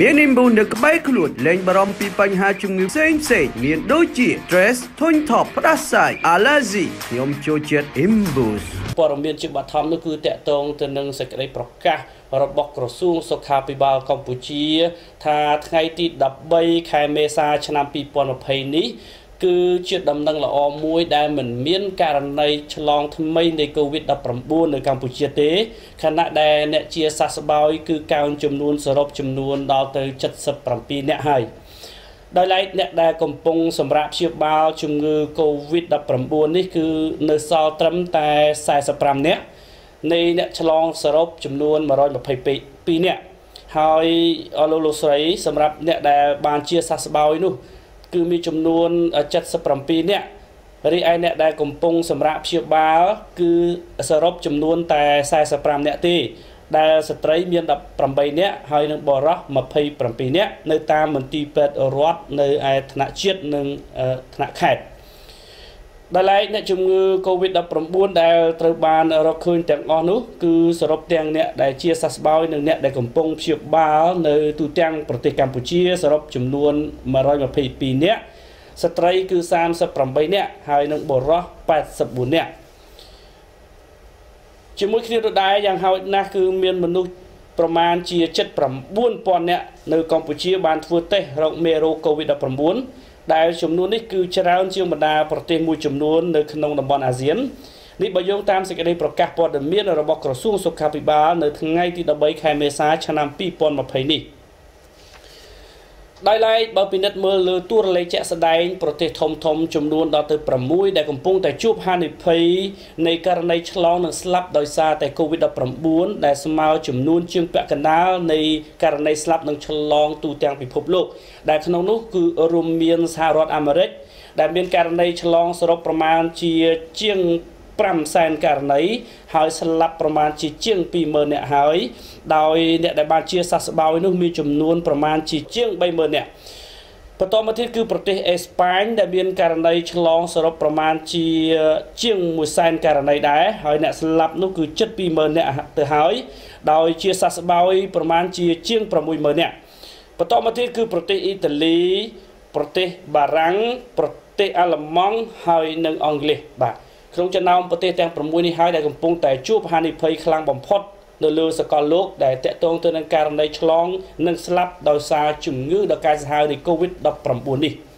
មាននីមប៊ូនៅក្បែរខ្លួនលែងបារម្ភពីបញ្ហាជំងឺផ្សេងផ្សេងមានដូចជា stress ធុញថប់ផ្ដាសាយ allergy ខ្ញុំចូលចិត្ត Imbus ព័ត៌មានជាបឋមនោះគឺតកតងទៅនឹងសេចក្តីប្រកាសរបស់ក្រសួងសុខាភិបាលកម្ពុជា ថាថ្ងៃទី13ខែមេសាឆ្នាំ2020នេះ គឺជាដំណឹងល្អមួយដែលមិនមានករណីឆ្លងថ្មីនៃ COVID-19 នៅកម្ពុជាទេខណៈដែលអ្នកជាសះស្បើយគឺកើនចំនួនសរុបចំនួនដល់ទៅ77អ្នកហើយដោយឡែកអ្នកដែលកំពុងសម្រាប់ព្យាបាលជំងឺ COVID-19 នេះគឺនៅសល់ត្រឹមតែ45នាក់នៃអ្នកឆ្លងសរុបចំនួន122នាក់ហើយអលោកលោកស្រីសម្រាប់អ្នកដែលបានជាសះស្បើយនោះ គឺមានចំនួន77នាក់រីឯអ្នកដែលកំពុងសម្រាប់ព្យាបាលគឺសរុបចំនួនតែ45នាក់ទេដែលស្ត្រីមាន18នាក់ហើយនិងបុរស27នាក់នៅតាមមន្ទីរពេទ្យរដ្ឋនៅឯថ្នាក់ជាតិនិងថ្នាក់ខេត្ត ដែលឡែកអ្នកជំងឺ Covid-19 ដែលត្រូវបានរកឃើញទាំងអស់នោះគឺសរុបទាំងអ្នកដែលជាសះស្បើយនិងអ្នកដែលកំពុងព្យាបាលនៅទូទាំងប្រទេសកម្ពុជាសរុបចំនួន122នាក់ស្ត្រីគឺ38នាក់ហើយនិងបុរស84នាក់ជាមួយគ្នាដដែលយ៉ាងហោចណាស់គឺមានមនុស្សប្រមាណជា79000នាក់នៅកម្ពុជាបានធ្វើតេស្តរោគមេរោគ COVID-19 ដែលចំនួននេះគឺច្រើនជាងបណ្ដាប្រទេសមួយចំនួននៅក្នុងតំបន់អាស៊ាននេះបើយោងតាមសេចក្តីប្រកាសព័ត៌មានរបស់ក្រសួងសុខាភិបាលនៅថ្ងៃទី13ខែមេសាឆ្នាំ2020នេះ ដោយឡែកបើពិនិត្យមើលលើតួលេខជាក់ស្ដែងប្រទេសធំធំចំនួនដល់ទៅ6ដែលកំពុងតែជួបហានិភ័យនៃករណីឆ្លងនិងស្លាប់ដោយសារតែ COVID-19 ដែលស្មើចំនួនជាងពាក់កណ្ដាលនៃករណីស្លាប់និងឆ្លងទូទាំងពិភពលោកដែលក្នុងនោះគឺរួមមានសហរដ្ឋអាមេរិកដែលមានករណីឆ្លងសរុបប្រមាណជាជាង 5សែនករណីហើយស្លាប់ប្រមាណជាជាង20000នាក់ហើយដោយអ្នកដែលបានជាសះស្បើយនោះមានចំនួនប្រមាណជាជាង30000នាក់បន្តមកទៀតគឺប្រទេសអេស្ប៉ាញដែលមានករណីឆ្លងសរុបប្រមាណជាជាង1សែនករណីដែរហើយអ្នកស្លាប់នោះគឺជិត20000នាក់ទៅហើយដោយជាសះស្បើយប្រមាណជាជាង60000នាក់បន្តមកទៀតគឺប្រទេសអ៊ីតាលីប្រទេសបារាំងប្រទេសអាល្លឺម៉ង់ហើយនិងអង់គ្លេសបាទ ក្នុងចំណោមប្រទេសទាំង6នេះហើយដែលកំពុងតែជួបហានិភ័យខ្លាំងបំផុតនៅលើសកលលោកដែលតកតងទៅនឹងករណីឆ្លង និងស្លាប់ដោយសារជំងឺដ៏កាចសាហាវនៃ COVID-19 នេះ។